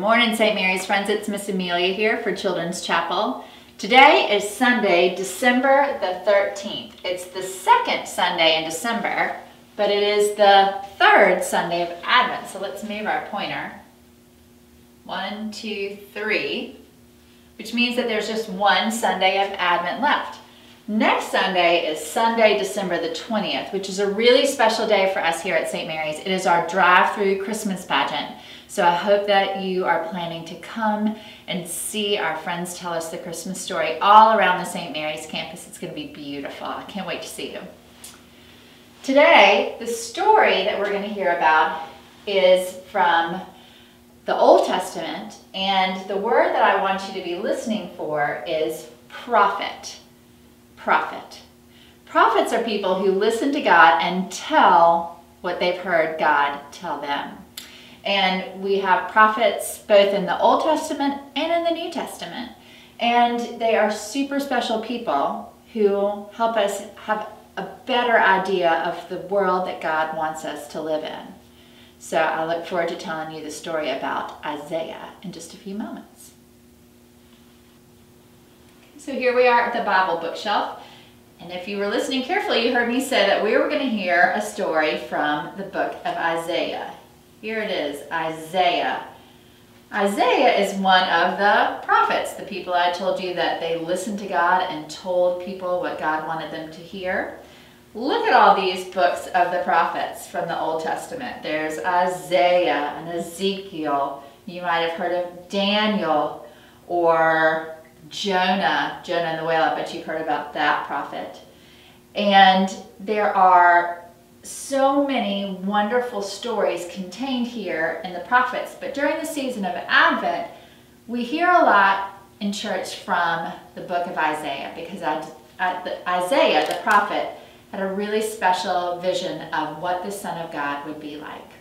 morning, St. Mary's friends. It's Miss Amelia here for Children's Chapel. Today is Sunday, December the 13th. It's the second Sunday in December, but it is the third Sunday of Advent. So let's move our pointer. One, two, three, which means that there's just one Sunday of Advent left. Next Sunday is Sunday, December the 20th, which is a really special day for us here at St. Mary's. It is our drive-through Christmas pageant. So I hope that you are planning to come and see our friends tell us the Christmas story all around the St. Mary's campus. It's going to be beautiful. I can't wait to see you. Today, the story that we're going to hear about is from the Old Testament, and the word that I want you to be listening for is prophet prophet. Prophets are people who listen to God and tell what they've heard God tell them. And we have prophets both in the Old Testament and in the New Testament. And they are super special people who help us have a better idea of the world that God wants us to live in. So I look forward to telling you the story about Isaiah in just a few moments. So here we are at the Bible bookshelf. And if you were listening carefully, you heard me say that we were going to hear a story from the book of Isaiah. Here it is, Isaiah. Isaiah is one of the prophets, the people I told you that they listened to God and told people what God wanted them to hear. Look at all these books of the prophets from the Old Testament. There's Isaiah and Ezekiel. You might have heard of Daniel or Jonah, Jonah and the whale, I bet you've heard about that prophet. And there are so many wonderful stories contained here in the prophets. But during the season of Advent, we hear a lot in church from the book of Isaiah because Isaiah, the prophet, had a really special vision of what the Son of God would be like.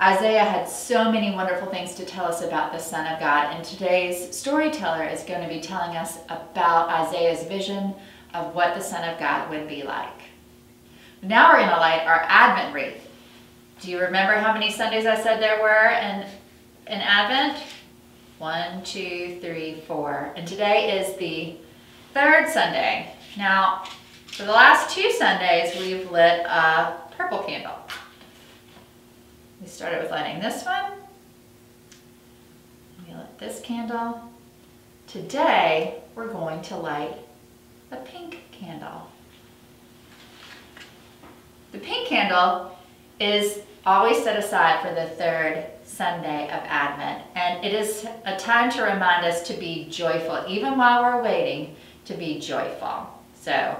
Isaiah had so many wonderful things to tell us about the Son of God, and today's storyteller is going to be telling us about Isaiah's vision of what the Son of God would be like. Now we're going to light our Advent wreath. Do you remember how many Sundays I said there were in, in Advent? One, two, three, four. And today is the third Sunday. Now, for the last two Sundays, we've lit a purple candle. We started with lighting this one. We lit this candle. Today, we're going to light a pink candle. The pink candle is always set aside for the third Sunday of Advent, and it is a time to remind us to be joyful, even while we're waiting to be joyful. So,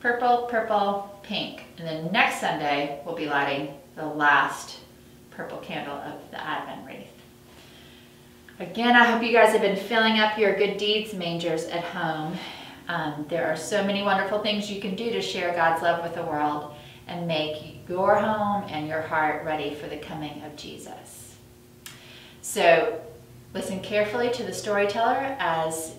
purple, purple, pink. And then next Sunday, we'll be lighting the last purple candle of the Advent wreath. Again, I hope you guys have been filling up your good deeds mangers at home. Um, there are so many wonderful things you can do to share God's love with the world and make your home and your heart ready for the coming of Jesus. So listen carefully to the storyteller as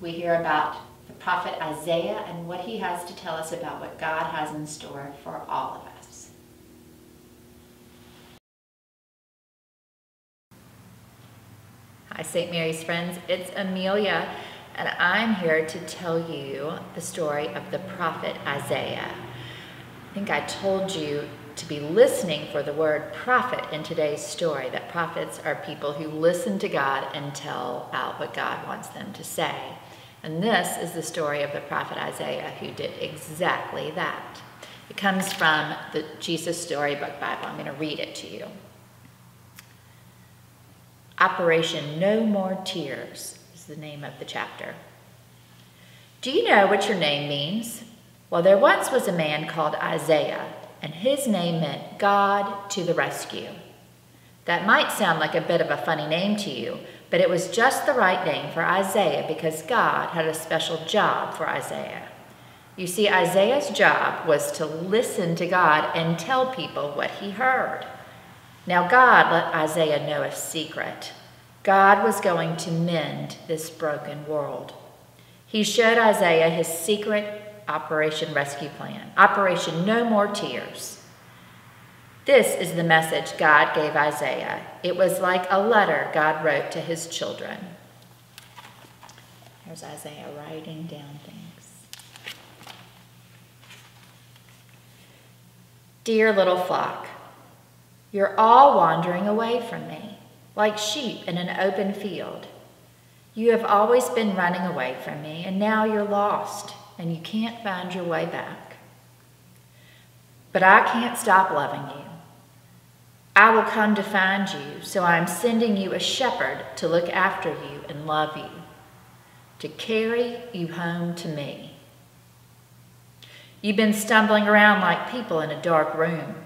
we hear about the prophet Isaiah and what he has to tell us about what God has in store for all of us. Hi, St. Mary's friends. It's Amelia, and I'm here to tell you the story of the prophet Isaiah. I think I told you to be listening for the word prophet in today's story, that prophets are people who listen to God and tell out what God wants them to say. And this is the story of the prophet Isaiah who did exactly that. It comes from the Jesus Storybook Bible. I'm going to read it to you. Operation No More Tears is the name of the chapter. Do you know what your name means? Well, there once was a man called Isaiah, and his name meant God to the rescue. That might sound like a bit of a funny name to you, but it was just the right name for Isaiah because God had a special job for Isaiah. You see, Isaiah's job was to listen to God and tell people what he heard. Now, God let Isaiah know a secret. God was going to mend this broken world. He showed Isaiah his secret Operation Rescue Plan, Operation No More Tears. This is the message God gave Isaiah. It was like a letter God wrote to his children. Here's Isaiah writing down things. Dear little flock, you're all wandering away from me, like sheep in an open field. You have always been running away from me, and now you're lost, and you can't find your way back. But I can't stop loving you. I will come to find you, so I am sending you a shepherd to look after you and love you, to carry you home to me. You've been stumbling around like people in a dark room,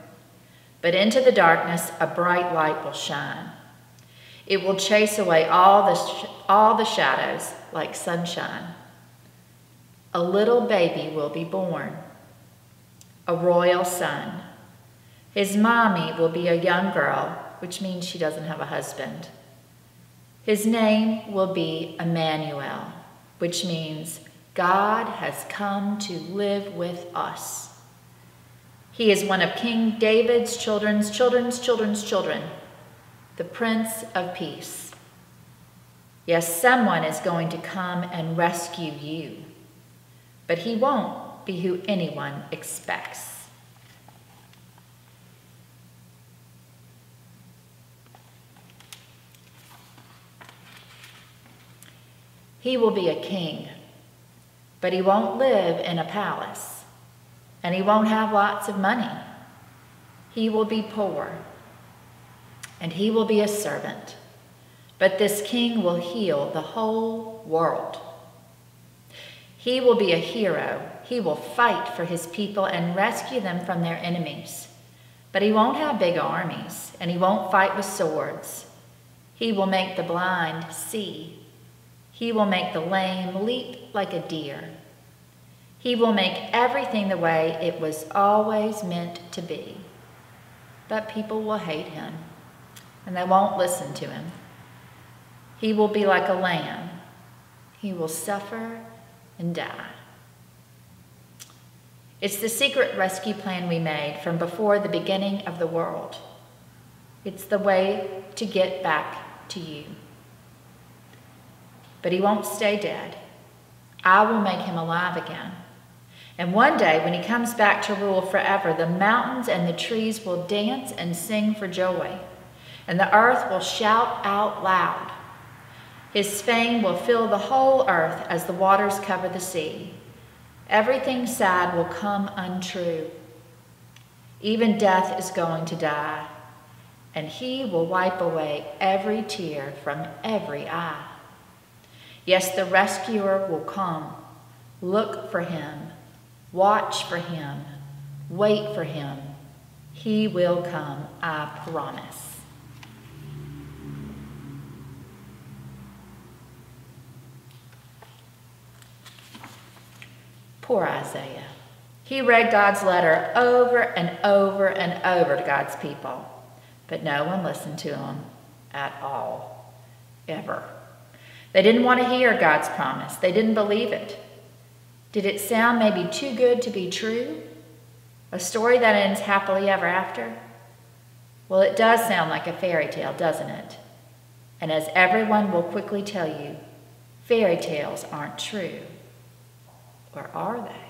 but into the darkness a bright light will shine. It will chase away all the, all the shadows like sunshine. A little baby will be born, a royal son. His mommy will be a young girl, which means she doesn't have a husband. His name will be Emmanuel, which means God has come to live with us. He is one of King David's children's children's children's children, the Prince of Peace. Yes, someone is going to come and rescue you, but he won't be who anyone expects. He will be a king, but he won't live in a palace, and he won't have lots of money. He will be poor, and he will be a servant, but this king will heal the whole world. He will be a hero. He will fight for his people and rescue them from their enemies. But he won't have big armies, and he won't fight with swords. He will make the blind see he will make the lame leap like a deer. He will make everything the way it was always meant to be. But people will hate him, and they won't listen to him. He will be like a lamb. He will suffer and die. It's the secret rescue plan we made from before the beginning of the world. It's the way to get back to you but he won't stay dead. I will make him alive again. And one day, when he comes back to rule forever, the mountains and the trees will dance and sing for joy, and the earth will shout out loud. His fame will fill the whole earth as the waters cover the sea. Everything sad will come untrue. Even death is going to die, and he will wipe away every tear from every eye. Yes, the rescuer will come. Look for him. Watch for him. Wait for him. He will come, I promise. Poor Isaiah. He read God's letter over and over and over to God's people, but no one listened to him at all, ever. They didn't want to hear God's promise. They didn't believe it. Did it sound maybe too good to be true? A story that ends happily ever after? Well, it does sound like a fairy tale, doesn't it? And as everyone will quickly tell you, fairy tales aren't true. Or are they?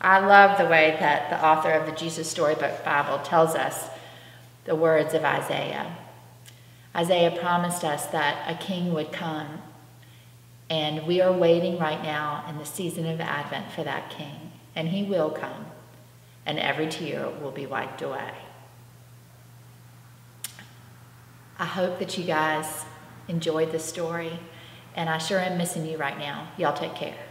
I love the way that the author of the Jesus Storybook Bible tells us the words of Isaiah. Isaiah promised us that a king would come, and we are waiting right now in the season of Advent for that king, and he will come, and every tear will be wiped away. I hope that you guys enjoyed the story, and I sure am missing you right now. Y'all take care.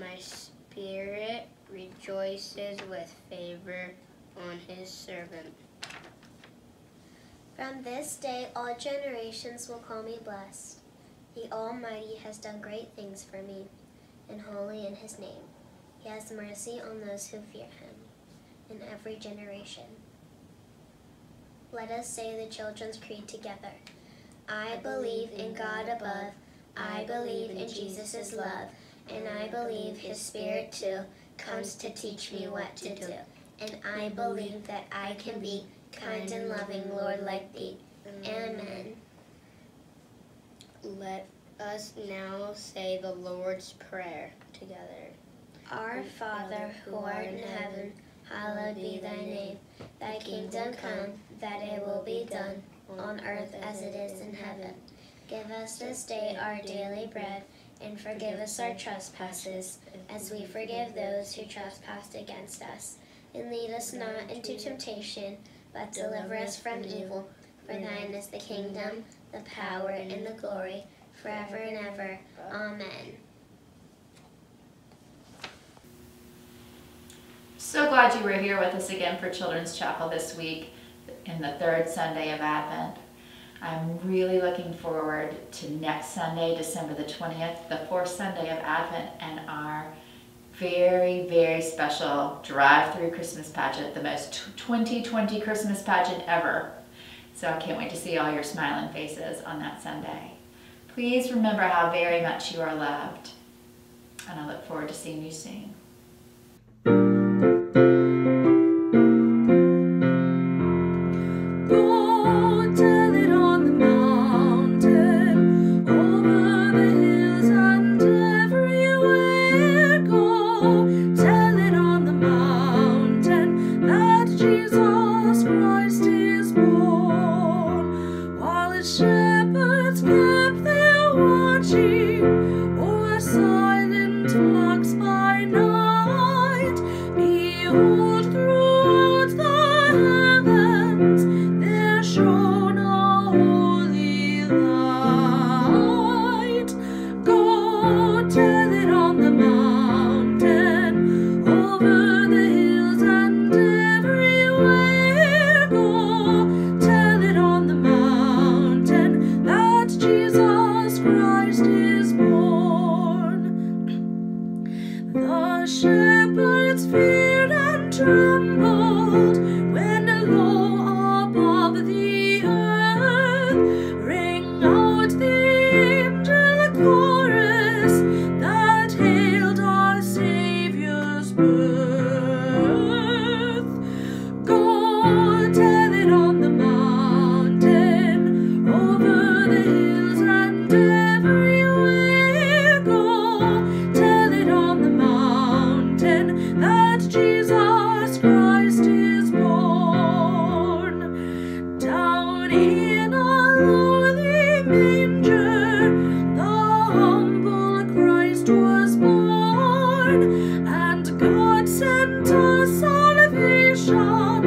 My spirit rejoices with favor on his servant. From this day all generations will call me blessed. The Almighty has done great things for me, and holy in his name. He has mercy on those who fear him in every generation. Let us say the Children's Creed together. I believe in God above. I believe in Jesus' love. And I believe his Spirit too comes to teach me what to do. And I believe that I can be kind and loving, Lord, like thee. Amen. Let us now say the Lord's Prayer together. Our Father, who art in heaven, hallowed be thy name. Thy kingdom come, that it will be done, on earth as it is in heaven. Give us this day our daily bread, and forgive us our trespasses, as we forgive those who trespass against us. And lead us not into temptation, but deliver us from evil. For thine is the kingdom, the power, and the glory, forever and ever. Amen. So glad you were here with us again for Children's Chapel this week in the third Sunday of Advent. I'm really looking forward to next Sunday, December the 20th, the fourth Sunday of Advent, and our very, very special drive-through Christmas pageant, the most 2020 Christmas pageant ever. So I can't wait to see all your smiling faces on that Sunday. Please remember how very much you are loved, and I look forward to seeing you soon. God sent us salvation